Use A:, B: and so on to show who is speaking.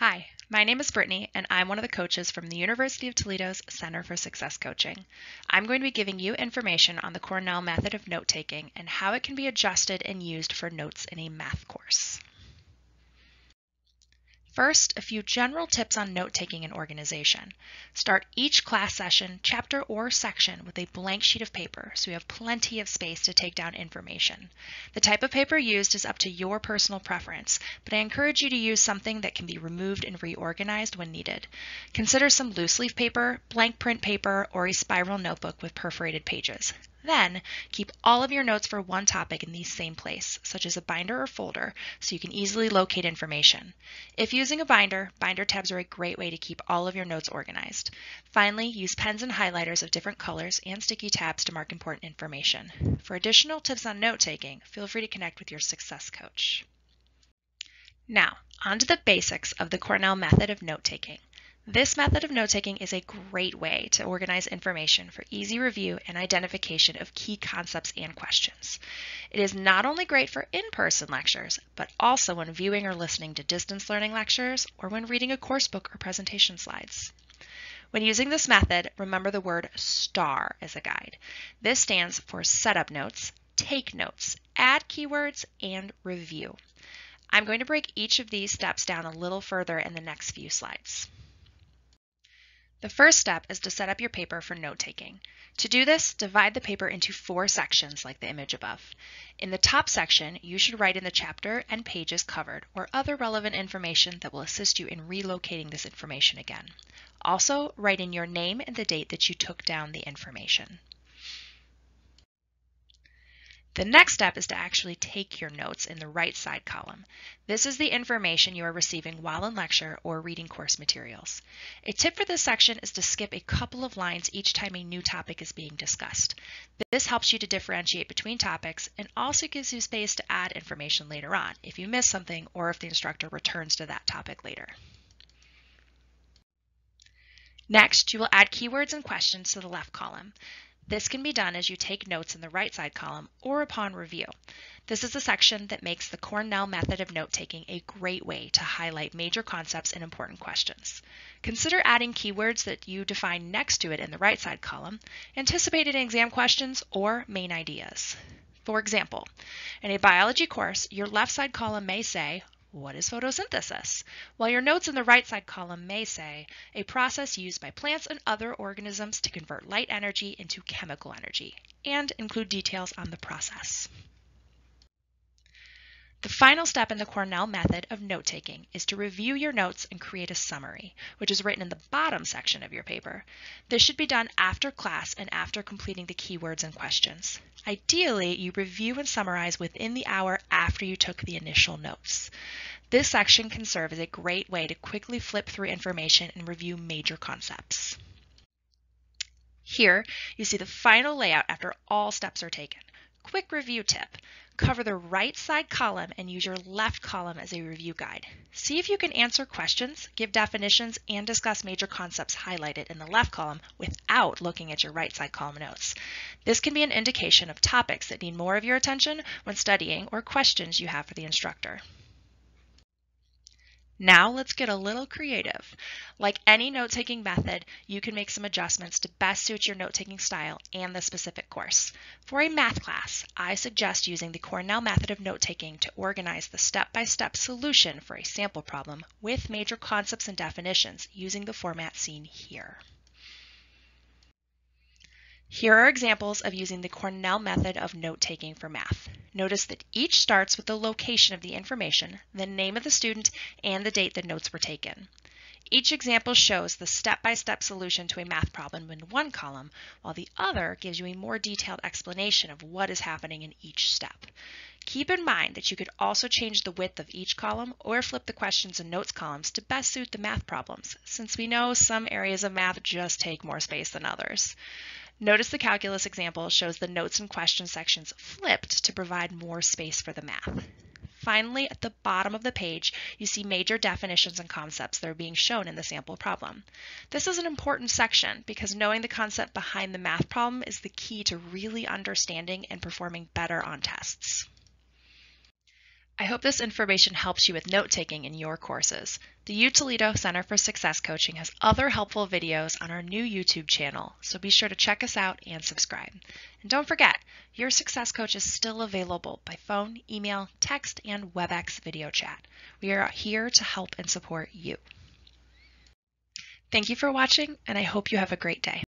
A: Hi, my name is Brittany, and I'm one of the coaches from the University of Toledo's Center for Success Coaching. I'm going to be giving you information on the Cornell method of note taking and how it can be adjusted and used for notes in a math course. First, a few general tips on note-taking and organization. Start each class session, chapter, or section with a blank sheet of paper so you have plenty of space to take down information. The type of paper used is up to your personal preference, but I encourage you to use something that can be removed and reorganized when needed. Consider some loose leaf paper, blank print paper, or a spiral notebook with perforated pages. Then, keep all of your notes for one topic in the same place, such as a binder or folder, so you can easily locate information. If using a binder, binder tabs are a great way to keep all of your notes organized. Finally, use pens and highlighters of different colors and sticky tabs to mark important information. For additional tips on note taking, feel free to connect with your success coach. Now, on to the basics of the Cornell method of note taking. This method of note-taking is a great way to organize information for easy review and identification of key concepts and questions. It is not only great for in-person lectures, but also when viewing or listening to distance learning lectures or when reading a course book or presentation slides. When using this method, remember the word STAR as a guide. This stands for Setup Notes, Take Notes, Add Keywords, and Review. I'm going to break each of these steps down a little further in the next few slides. The first step is to set up your paper for note-taking. To do this, divide the paper into four sections like the image above. In the top section, you should write in the chapter and pages covered or other relevant information that will assist you in relocating this information again. Also, write in your name and the date that you took down the information. The next step is to actually take your notes in the right side column. This is the information you are receiving while in lecture or reading course materials. A tip for this section is to skip a couple of lines each time a new topic is being discussed. This helps you to differentiate between topics and also gives you space to add information later on if you miss something or if the instructor returns to that topic later. Next, you will add keywords and questions to the left column. This can be done as you take notes in the right side column or upon review. This is a section that makes the Cornell method of note-taking a great way to highlight major concepts and important questions. Consider adding keywords that you define next to it in the right side column, anticipated exam questions, or main ideas. For example, in a biology course, your left side column may say, what is photosynthesis? While your notes in the right side column may say, a process used by plants and other organisms to convert light energy into chemical energy, and include details on the process. The final step in the Cornell method of note-taking is to review your notes and create a summary, which is written in the bottom section of your paper. This should be done after class and after completing the keywords and questions. Ideally, you review and summarize within the hour after you took the initial notes. This section can serve as a great way to quickly flip through information and review major concepts. Here, you see the final layout after all steps are taken. Quick review tip. Cover the right side column and use your left column as a review guide. See if you can answer questions, give definitions, and discuss major concepts highlighted in the left column without looking at your right side column notes. This can be an indication of topics that need more of your attention when studying or questions you have for the instructor. Now let's get a little creative. Like any note-taking method, you can make some adjustments to best suit your note-taking style and the specific course. For a math class, I suggest using the Cornell method of note-taking to organize the step-by-step -step solution for a sample problem with major concepts and definitions using the format seen here. Here are examples of using the Cornell method of note-taking for math. Notice that each starts with the location of the information, the name of the student, and the date the notes were taken. Each example shows the step-by-step -step solution to a math problem in one column, while the other gives you a more detailed explanation of what is happening in each step. Keep in mind that you could also change the width of each column or flip the questions and notes columns to best suit the math problems, since we know some areas of math just take more space than others. Notice the calculus example shows the notes and question sections flipped to provide more space for the math. Finally, at the bottom of the page, you see major definitions and concepts that are being shown in the sample problem. This is an important section because knowing the concept behind the math problem is the key to really understanding and performing better on tests. I hope this information helps you with note taking in your courses. The U Toledo Center for Success Coaching has other helpful videos on our new YouTube channel, so be sure to check us out and subscribe. And don't forget, your success coach is still available by phone, email, text, and WebEx video chat. We are here to help and support you. Thank you for watching, and I hope you have a great day.